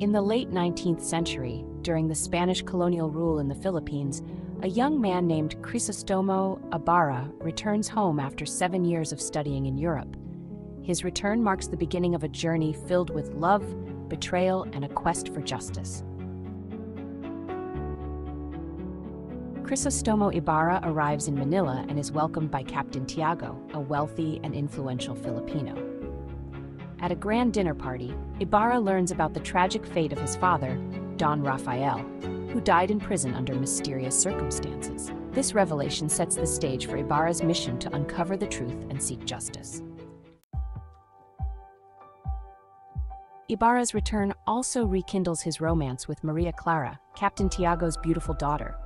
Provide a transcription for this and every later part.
In the late 19th century, during the Spanish colonial rule in the Philippines, a young man named Crisostomo Ibarra returns home after seven years of studying in Europe. His return marks the beginning of a journey filled with love, betrayal, and a quest for justice. Crisostomo Ibarra arrives in Manila and is welcomed by Captain Tiago, a wealthy and influential Filipino. At a grand dinner party, Ibarra learns about the tragic fate of his father, Don Rafael, who died in prison under mysterious circumstances. This revelation sets the stage for Ibarra's mission to uncover the truth and seek justice. Ibarra's return also rekindles his romance with Maria Clara, Captain Tiago's beautiful daughter,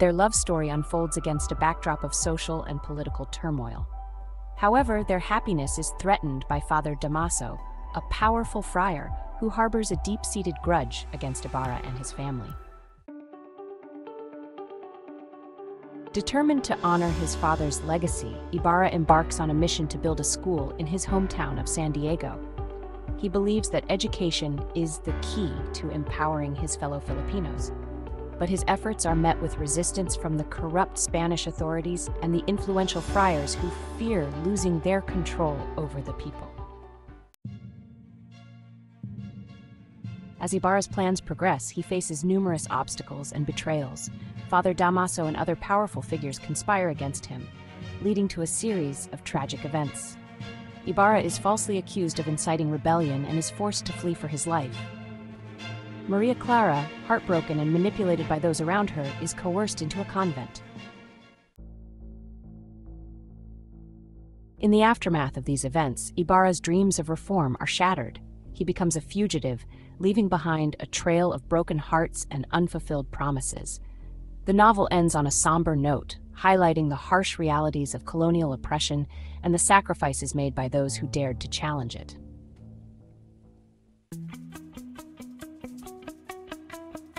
their love story unfolds against a backdrop of social and political turmoil. However, their happiness is threatened by Father Damaso, a powerful friar who harbors a deep-seated grudge against Ibarra and his family. Determined to honor his father's legacy, Ibarra embarks on a mission to build a school in his hometown of San Diego. He believes that education is the key to empowering his fellow Filipinos but his efforts are met with resistance from the corrupt Spanish authorities and the influential friars who fear losing their control over the people. As Ibarra's plans progress, he faces numerous obstacles and betrayals. Father Damaso and other powerful figures conspire against him, leading to a series of tragic events. Ibarra is falsely accused of inciting rebellion and is forced to flee for his life, Maria Clara, heartbroken and manipulated by those around her, is coerced into a convent. In the aftermath of these events, Ibarra's dreams of reform are shattered. He becomes a fugitive, leaving behind a trail of broken hearts and unfulfilled promises. The novel ends on a somber note, highlighting the harsh realities of colonial oppression and the sacrifices made by those who dared to challenge it.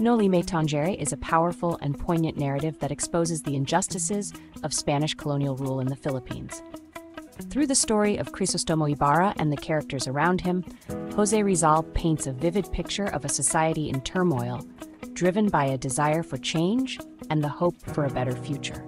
Noli Me Tangere is a powerful and poignant narrative that exposes the injustices of Spanish colonial rule in the Philippines. Through the story of Crisostomo Ibarra and the characters around him, Jose Rizal paints a vivid picture of a society in turmoil, driven by a desire for change and the hope for a better future.